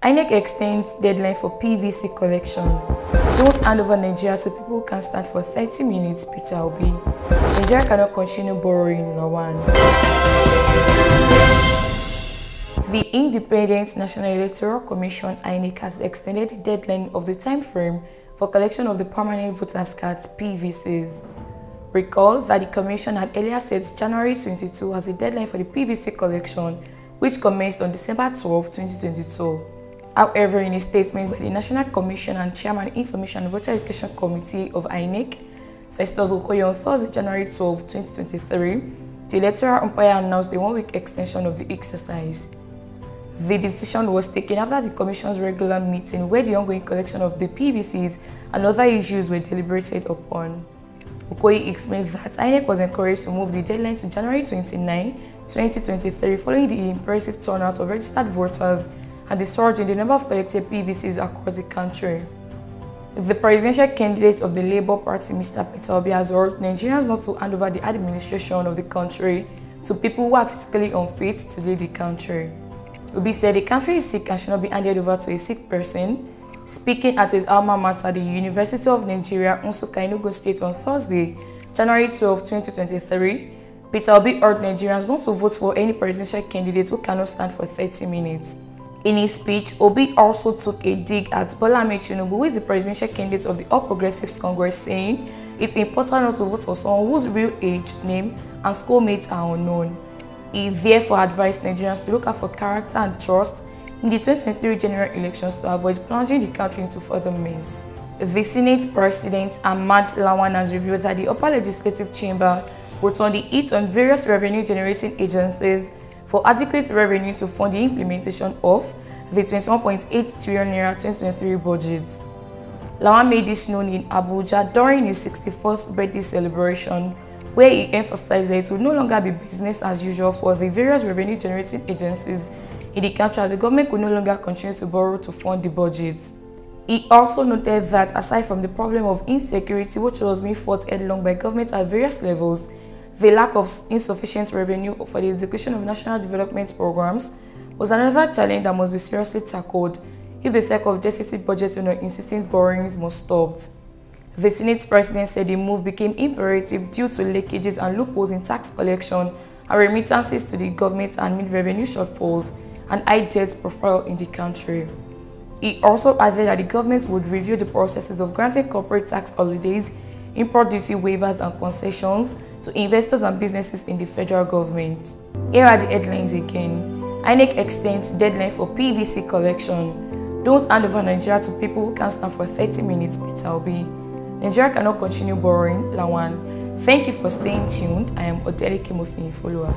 INEC extends deadline for PVC collection. Don't hand over Nigeria so people can stand for 30 minutes, Peter Obi. Nigeria cannot continue borrowing, Lawan. The Independent National Electoral Commission INEC has extended the deadline of the time frame for collection of the permanent voters cards PVCs. Recall that the Commission had earlier set January 22 as the deadline for the PVC collection, which commenced on December 12, 2022. However, in a statement by the National Commission and Chairman Information and Voter Education Committee of INEC, Festus Okoye on Thursday, January 12, 2023, the electoral umpire announced the one-week extension of the exercise. The decision was taken after the Commission's regular meeting where the ongoing collection of the PVCs and other issues were deliberated upon. Okoye explained that INEC was encouraged to move the deadline to January 29, 2023 following the impressive turnout of registered voters and the surge in the number of collected PVCs across the country. The presidential candidate of the Labour Party, Mr. Peter Obi, has urged Nigerians not to hand over the administration of the country to people who are physically unfit to lead the country. Obi said the country is sick and should not be handed over to a sick person. Speaking at his alma mater, the University of Nigeria, Nsukka, Enugu State on Thursday, January 12, 2023, Peter Obi urged Nigerians not to vote for any presidential candidate who cannot stand for 30 minutes. In his speech, Obi also took a dig at Bola Tinubu, who is the presidential candidate of the All Progressives Congress, saying it's important not to vote for someone whose real age, name, and schoolmates are unknown. He therefore advised Nigerians to look out for character and trust in the 2023 general elections to avoid plunging the country into further mess. The Senate President Ahmad Lawan has revealed that the upper legislative chamber will turn the heat on various revenue-generating agencies for adequate revenue to fund the implementation of the 21.8 trillion naira 2023 budget. Lawan made this known in Abuja during his 64th birthday celebration, where he emphasized that it will no longer be business as usual for the various revenue-generating agencies in the country as the government could no longer continue to borrow to fund the budget. He also noted that aside from the problem of insecurity which was being fought headlong by government at various levels, the lack of insufficient revenue for the execution of national development programs was another challenge that must be seriously tackled if the cycle of deficit budgeting or insistent borrowings must stop. The Senate President said the move became imperative due to leakages and loopholes in tax collection and remittances to the government amid revenue shortfalls and high debt profile in the country. He also added that the government would review the processes of granting corporate tax holidays, import duty waivers and concessions to investors and businesses in the federal government. Here are the headlines again. INEC extends deadline for PVC collection. Don't hand over Nigeria to people who can't stand for 30 minutes, Peter Obi. Nigeria cannot continue borrowing, Lawan. Thank you for staying tuned. I am Odele Kimofini follower.